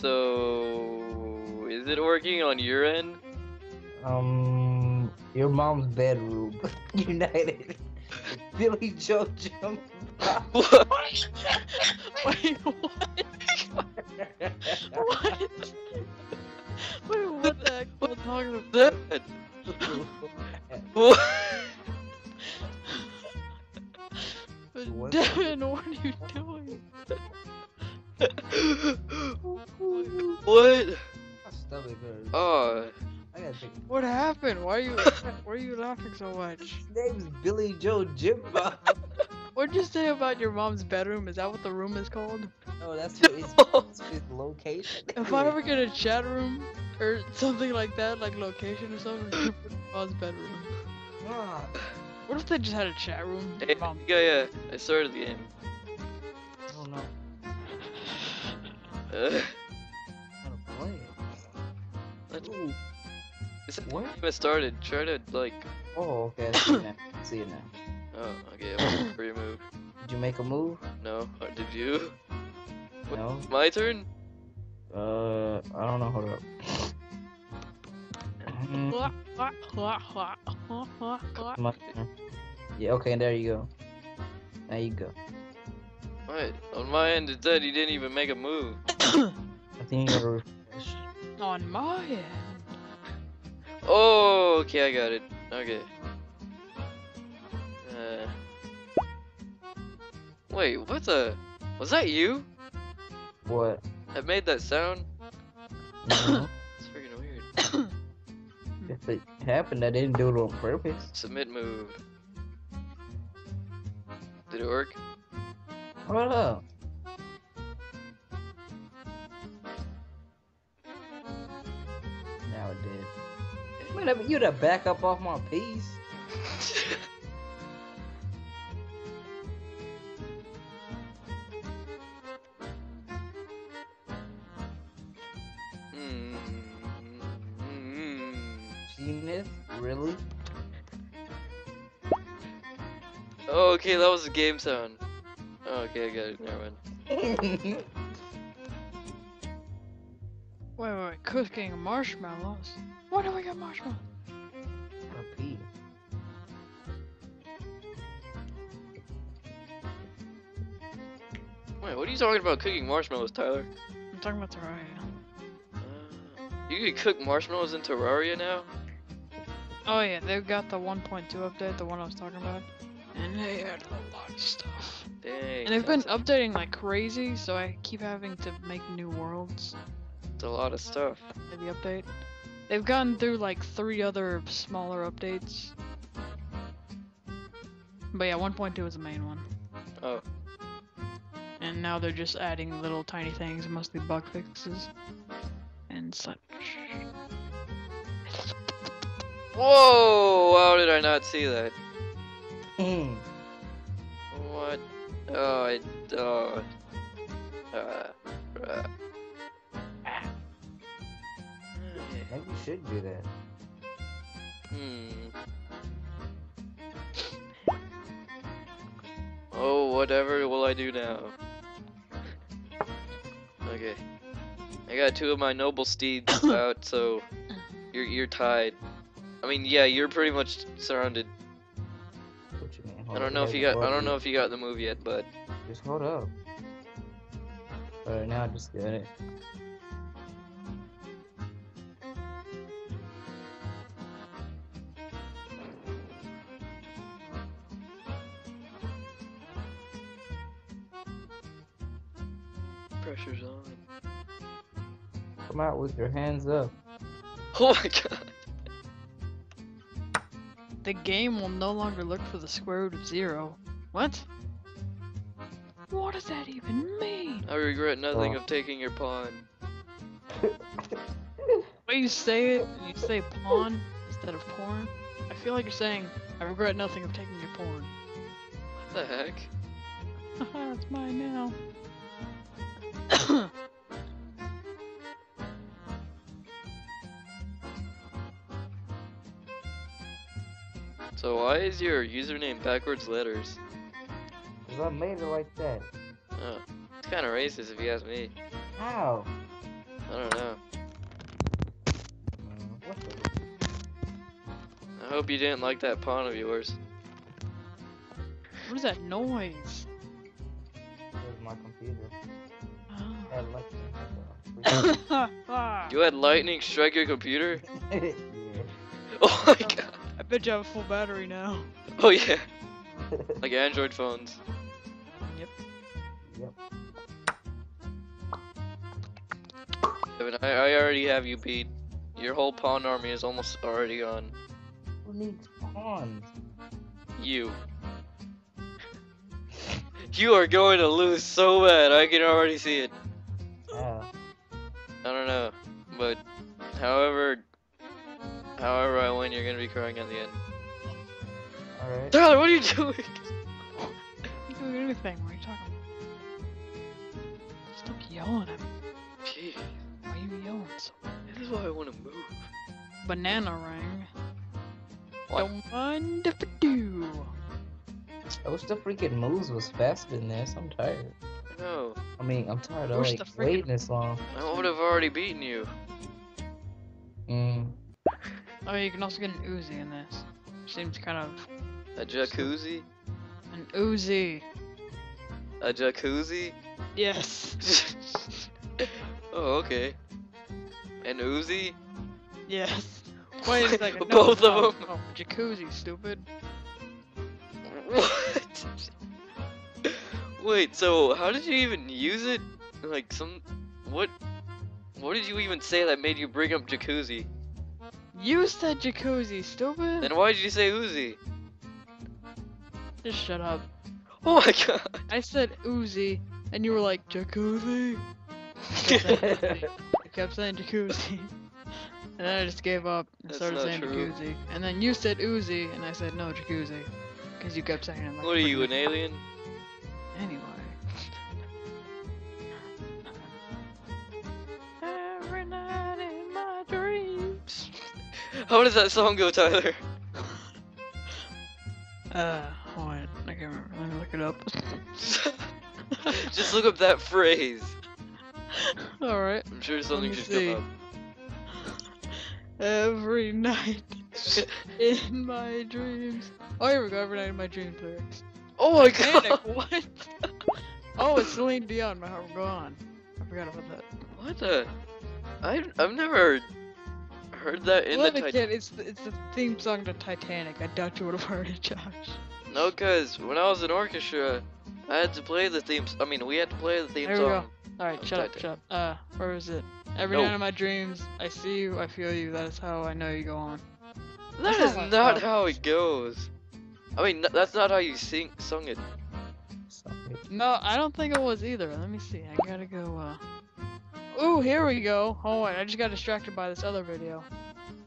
So, is it working on your end? Um, your mom's bedroom. United. Billy Joe jump. What? Wait, what? what? Wait, what the heck? What talking about? that? What? What? Deven, what are you doing? what? My stomach hurts. Oh, I gotta take. What happened? Why are you why are you laughing so much? His name's Billy Joe Jimbo. What'd you say about your mom's bedroom? Is that what the room is called? no, that's his, that's his location. If I ever get a chat room or something like that, like location or something, I'm gonna put mom's bedroom. Ah, What if they just had a chat room? hey, Mom. yeah, yeah, I started the game. Oh don't Uh, Ooh, it's a What? game has started. Try to like. Oh, okay. I see it now. I see it now. Oh, okay. I'm for your move. Did you make a move? No, or did you? What- No. My turn. Uh, I don't know. Hold up. Yeah. Okay. There you go. There you go. What? On my end, it said you didn't even make a move. I think you gotta refresh. On my end. Oh, okay, I got it. Okay. Uh. Wait, what the? Was that you What? that made that sound? No. It's freaking weird. if it happened, I didn't do it on purpose. Submit move. Did it work? Hold up. Did. Man, I mean, you to back up off my piece. Hmm. Genius? Really? Oh, okay, that was a game sound. Oh, okay, I got it. Never mind. Wait, wait, wait. Cooking marshmallows. Why do we get marshmallows? A pee. Wait, what are you talking about cooking marshmallows, Tyler? I'm talking about Terraria. Uh, you can cook marshmallows in Terraria now? Oh yeah, they've got the 1.2 update, the one I was talking about. And they added a lot of stuff. Dang. And they've been updating like crazy, so I keep having to make new worlds a lot of stuff. for the update. They've gone through like three other smaller updates. But yeah, 1.2 is the main one. Oh. And now they're just adding little tiny things, mostly bug fixes and such. Whoa! How did I not see that? Hmm. What? Oh, I. Oh. Uh, uh. Maybe you should do that. Hmm. Oh, whatever will I do now? Okay. I got two of my noble steeds out, so you're you're tied. I mean, yeah, you're pretty much surrounded. What you mean? I don't know if you got I don't know if you got the move yet, but Just hold up. Alright, now I just got it. Pressure's on. Come out with your hands up. Oh my god. The game will no longer look for the square root of zero. What? What does that even mean? I regret nothing Oh. of taking your pawn. When you say it, and you say pawn instead of porn, I feel like you're saying, I regret nothing of taking your porn. What the heck? Haha, it's mine now. so why is your username backwards letters? Because I made it like that. Oh, it's kind of racist if you ask me. How? I don't know. Mm, I hope you didn't like that pawn of yours. What is that noise? It was my computer. I had lightning, You had lightning strike your computer? yeah. Oh my god. I bet you have a full battery now. Oh yeah. Like Android phones. Yep. Yep. Evan, I, I already have you beat. Your whole pawn army is almost already gone. Who needs pawns? You. You are going to lose so bad. I can already see it. Yeah. I don't know, but however, however I win, you're gonna be crying at the end. Alright. Tyler, what are you doing? I'm doing anything. What are you talking about? Stop yelling at me. Gee, Why are you yelling so? this is why I want to move. Banana ring. What? Don't mind if I do. I wish the freaking moves was faster than this. I'm tired. No, I mean, I'm tired of Wish like freaking- waiting this long. I would have already beaten you. Mm. Oh, you can also get an Uzi in this. Seems kind of A jacuzzi? an Uzi. A jacuzzi? Yes. oh, okay. An Uzi? Yes. Wait a second. No, Both no, of 'em. No, jacuzzi, stupid. What? Wait, so how did you even use it? Like some, what? What did you even say that made you bring up jacuzzi? You said jacuzzi, stupid. Then why did you say Uzi? Just shut up. Oh my god. I said Uzi, and you were like jacuzzi. You kept saying jacuzzi. And then I just gave up and That's started saying true. jacuzzi. And then you said Uzi, and I said no jacuzzi. Because you kept saying it like what are you, an alien? Anyway. How does that song go, Tyler? Uh, hold on. I can't remember. Let me look it up. Just look up that phrase. Alright. I'm sure something me should see. come Every night in my dreams. Oh, here we go. Every night in my dreams lyrics. oh my Panic, god. what? oh, it's Celine Dion. My heart will go on. I forgot about that. What the? I I've never heard that in Well, the again, Titanic. it's the, it's the theme song to Titanic. I doubt you would have heard it, Josh. No, cause when I was in orchestra, I had to play the theme. I mean, we had to play the theme There we song. go. All right, shut up, shut up. Uh, where is it? Every No. night in my dreams, I see you, I feel you. That is how I know you go on. That That's is not not how it goes. I mean, that's not how you sing sung it. No, I don't think it was either. Let me see. I gotta go. uh... Ooh, here we go. Hold on, I just got distracted by this other video.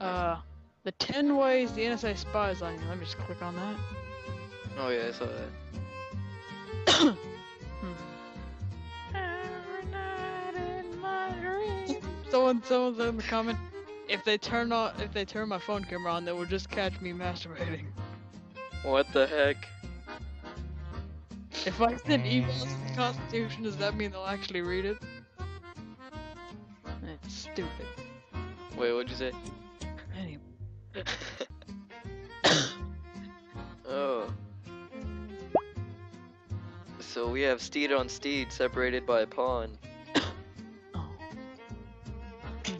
Uh, the 10 ways the NSA spies on you. Let me just click on that. Oh yeah, I saw that. Every night in my dreams. Someone, someone said in the comment, if they turn on, if they turn my phone camera on, they will just catch me masturbating. What the heck? If I send emails to the Constitution, does that mean they'll actually read it? That's stupid. Wait, what'd you say? Anyway. oh. So we have steed on steed separated by a pond. Oh.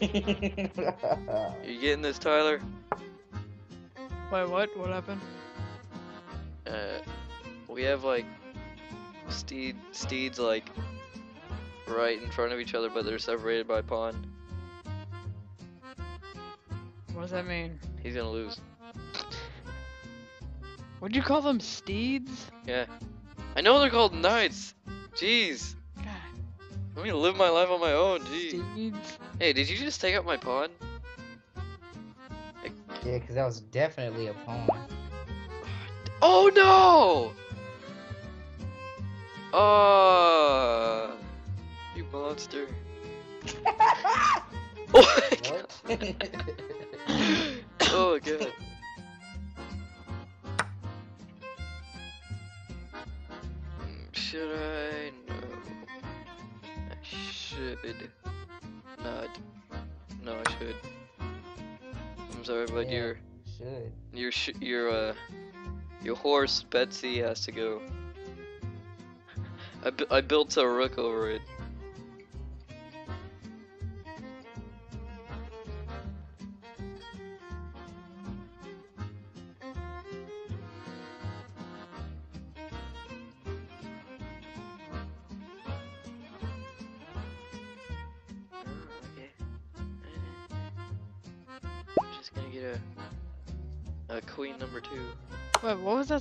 You getting this, Tyler? Wait, what? What happened? Uh, we have like steed steeds like right in front of each other, but they're separated by a pond. What does that mean? He's gonna lose. Would you call them steeds? Yeah. I know they're called knights. Jeez. God, Let me live my life on my own. Jeez. steeds. Hey, did you just take out my pawn? yeah, because that was definitely a pawn. Oh no! Oh, you monster. Oh my god. Oh god. Should I? No. I should not. No, I should. I'm sorry, but Yeah. you're should. Your sh your uh your horse Betsy has to go. I, bu- I built a rook over it.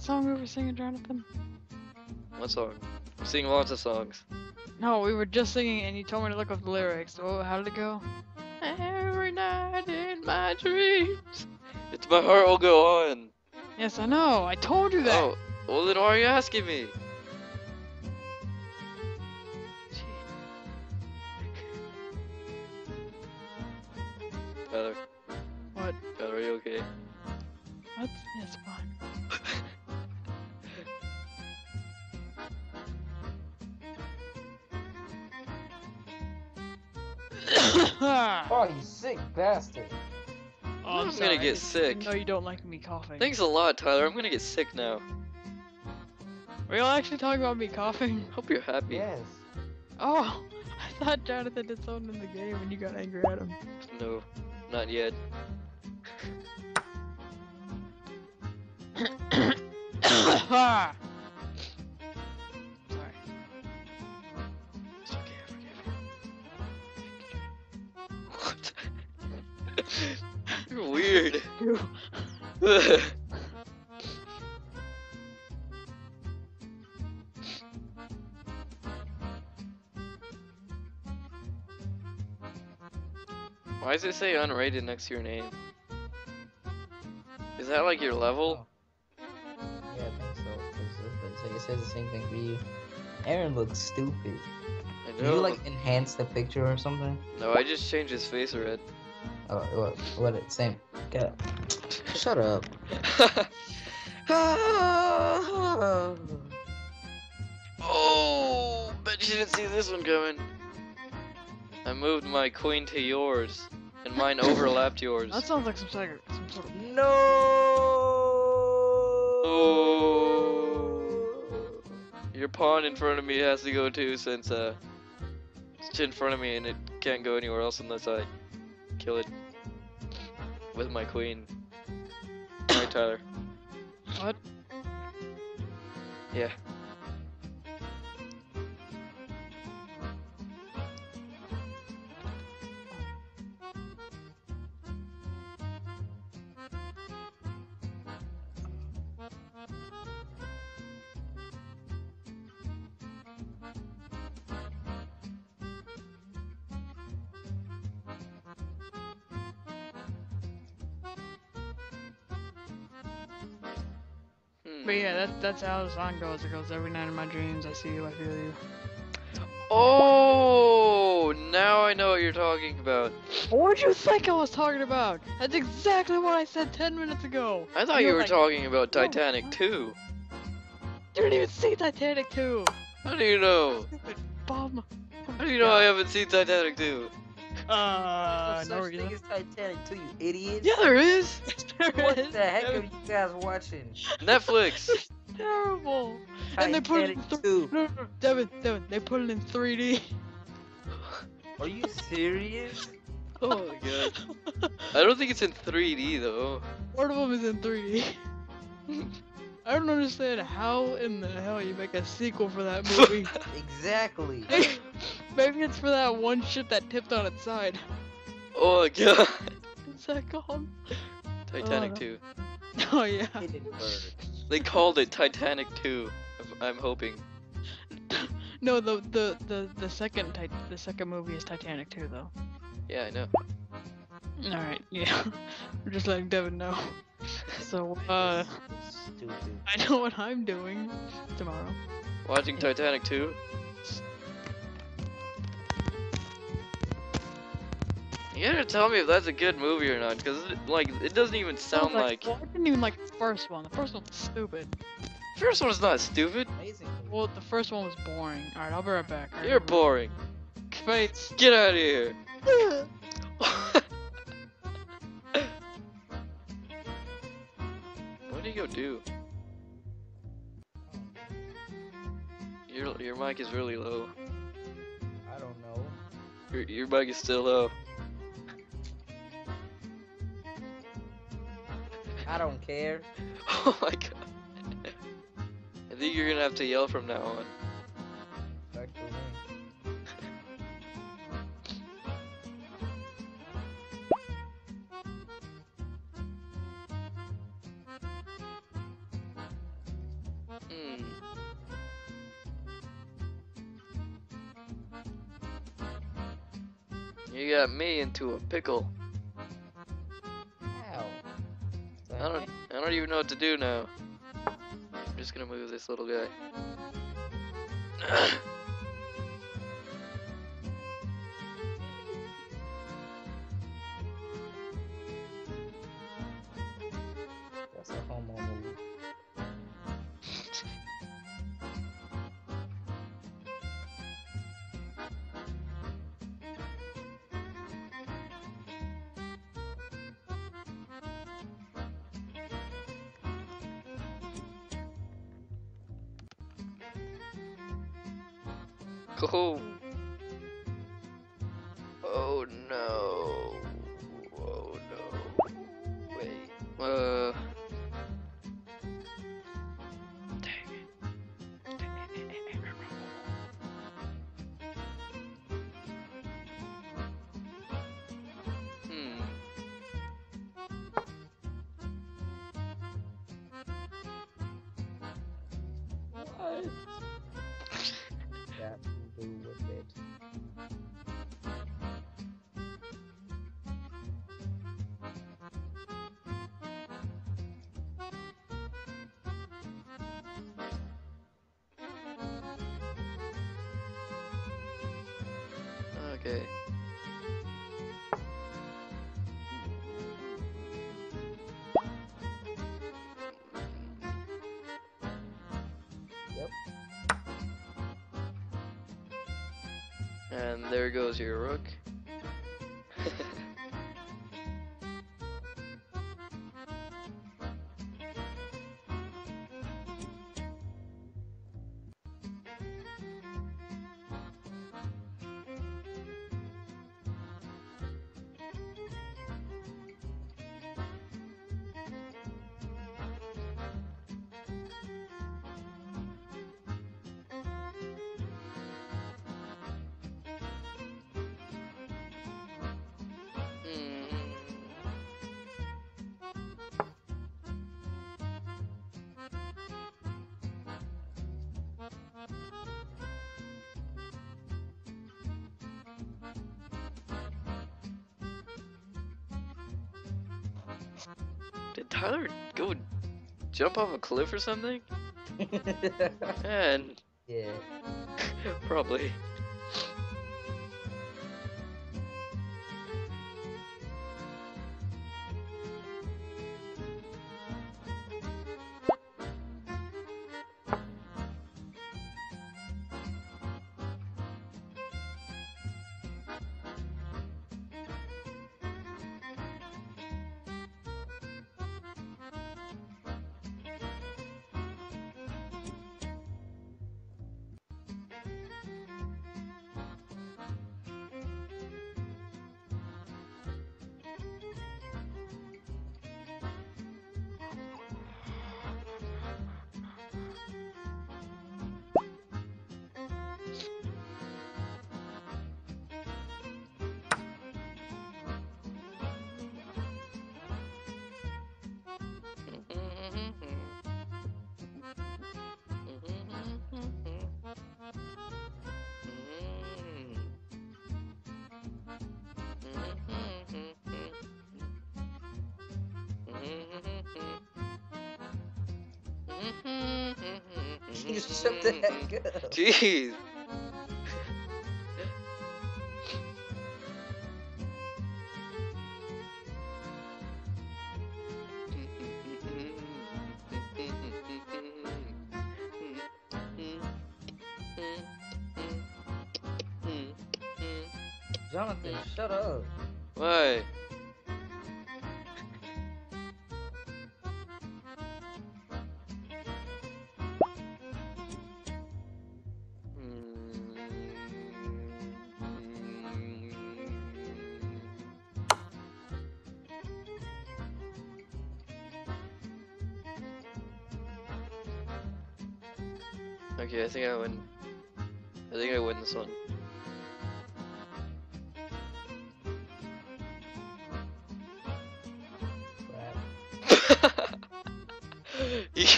Song we were singing, Jonathan? What song? I'm singing lots of songs. No, we were just singing and you told me to look up the lyrics. Oh, how did it go? Every night in my dreams. It's my heart will go on. Yes, I know. I told you that. Oh, well then why are you asking me? Tyler, What? Tyler, are you okay? Oh, Oh, you sick bastard. Oh, I'm gonna get sick. No, you don't like me coughing. Thanks a lot, Tyler. I'm gonna get sick now. Were you actually talking about me coughing? Hope you're happy. Yes. Oh, I thought Jonathan did something in the game and you got angry at him. No, not yet. Ah! You're weird. Why does it say unrated next to your name? Is that like your level? Yeah, I think so. 'cause it's like it says the same thing for you. Aaron looks stupid. I Did you like enhance the picture or something? No, I just changed his face red. Oh, what? What? It same. Get. Shut up. oh, bet you didn't see this one coming. I moved my queen to yours, and mine overlapped yours. That sounds like some sort of, some sort of No. Oh. Your pawn in front of me has to go too, since uh, it's in front of me and it can't go anywhere else unless I kill it with my queen. Right, Tyler? what? Yeah. But yeah, that, that's how the song goes. It goes every night in my dreams. I see you, I feel you. Oh, now I know what you're talking about. What did you think I was talking about? That's exactly what I said 10 minutes ago. I thought You're you were like, talking about "Oh, Titanic what?" 2. You didn't even see Titanic 2. How do you know? Stupid bum. How do you know I haven't seen Titanic 2? Uh, no no such thing reason. as Titanic to you idiot. Yeah, there is. What the heck are you guys watching? Netflix. Terrible. And they put it in Titanic th- 2. no, no, no, Deven, Deven, they put it in 3D. Are you serious? Oh my god. I don't think it's in 3D though. One of them is in 3D. I don't understand how in the hell you make a sequel for that movie. Exactly. Maybe it's for that one ship that tipped on its side. Oh god. What's that called? Titanic no. 2. Oh yeah. Hidden. They called it Titanic 2. I'm- I'm hoping. No, the the the the second tit- the second movie is Titanic 2 though. Yeah, I know. All right, yeah. I'm just letting Deven know. So uh, I know what I'm doing tomorrow. Watching Titanic 2? You gotta tell me if that's a good movie or not, because like it doesn't even sound Well, like. well, I didn't even like the first one. The first one was stupid. First one's not stupid. Amazing. Well, the first one was boring. All right, I'll be right back. all right? You're boring. Face. Get out of here. What do you go do. Your your mic is really low. I don't know. Your your mic is still low. I don't care. Oh my god. I think you're gonna have to yell from now on. Back to me. Hmm. You got me into a pickle. I don't I don't even know what to do now. I'm just gonna move this little guy. That to do with it. Okay. And there goes your rook. Tyler go jump off a cliff or something? And yeah. probably. Shut the heck up. Jeez. Jonathan, shut up. Why?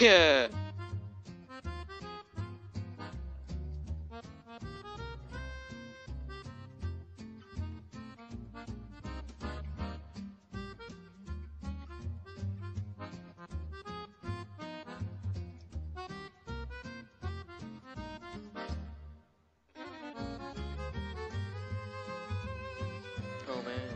Oh man,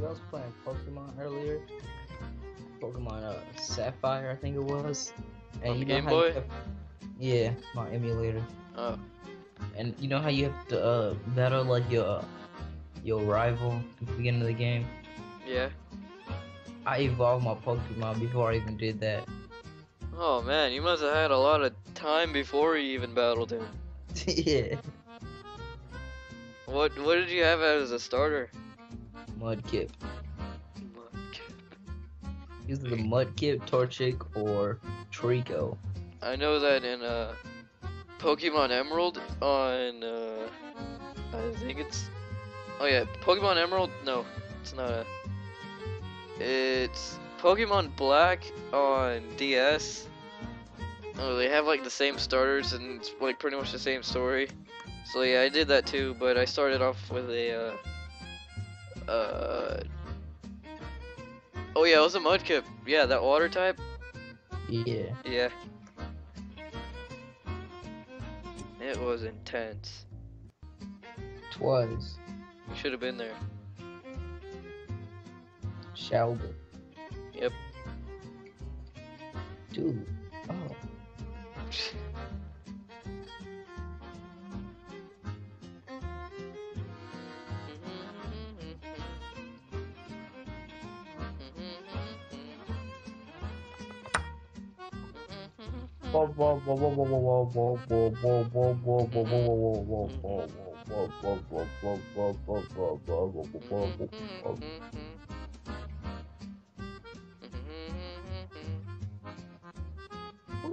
Dude, I was playing Pokemon earlier. Pokemon uh, Sapphire, I think it was. And On you know Game Boy? Have, yeah, my emulator. Oh, And you know how you have to uh, battle like your uh, your rival at the beginning of the game. yeah. I evolved my Pokemon before I even did that. Oh man, you must have had a lot of time before you even battled him. yeah. What what did you have as a starter? Mudkip. Either the Mudkip, Torchic, or Treecko. I know that in uh, Pokemon Emerald on uh, I think it's oh yeah Pokemon Emerald no it's not a it's Pokemon Black on DS. Oh, they have like the same starters and it's like pretty much the same story. So yeah, I did that too, but I started off with a uh, uh oh yeah, it was a Mudkip. Yeah, that water type. Yeah. Yeah. It was intense. Twas. You should have been there. Shelby. Yep. Dude. Oh. What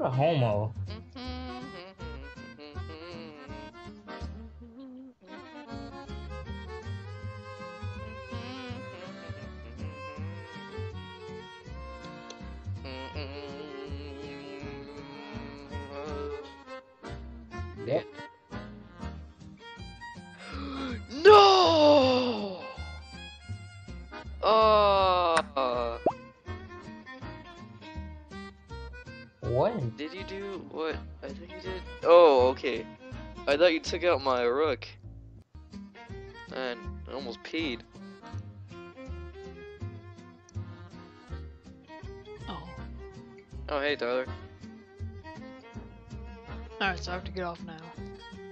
a homo. I thought you took out my rook. And I almost peed. Oh. Oh, hey, Tyler. Alright, so I have to get off now.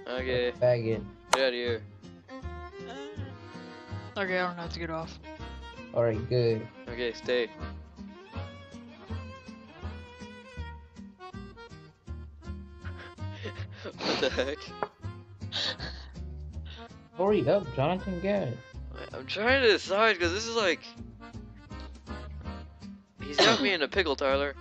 Okay, Faggot. get out of here. Uh, okay, I don't have to get off. Alright, good. Okay, stay. what the heck? Hurry up, Jonathan. I- I'm trying to decide because this is like. He's got me in a pickle, Tyler.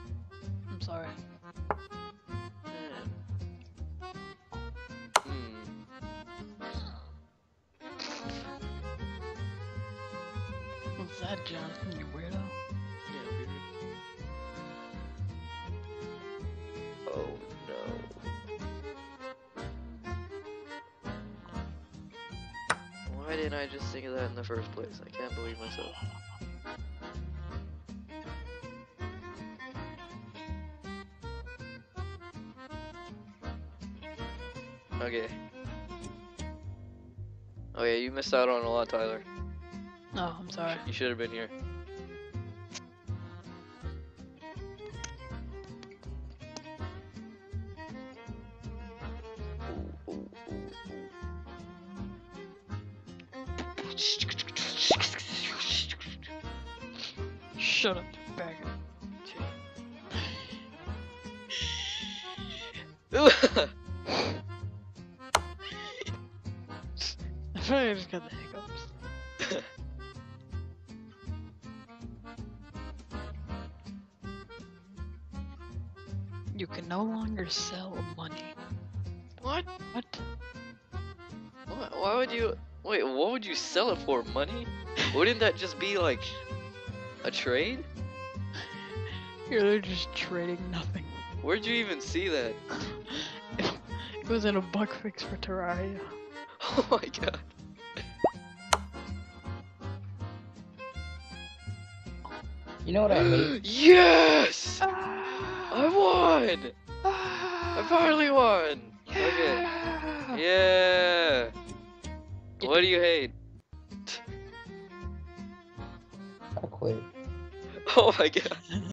Why didn't I just think of that in the first place? I can't believe myself. Okay. Oh yeah, you missed out on a lot, Tyler. Oh, I'm sorry. You should have been here. You can no longer sell money. what? What? Why, why would you? Wait, what would you sell it for? Money? Wouldn't that just be like a trade? You're just trading nothing. Where'd you even see that? it was in a bug fix for Terraria. Oh my god. You know what I hate? yes! Ah! I won! I finally won! Okay. Yeah! What do you hate? I quit. Oh my god.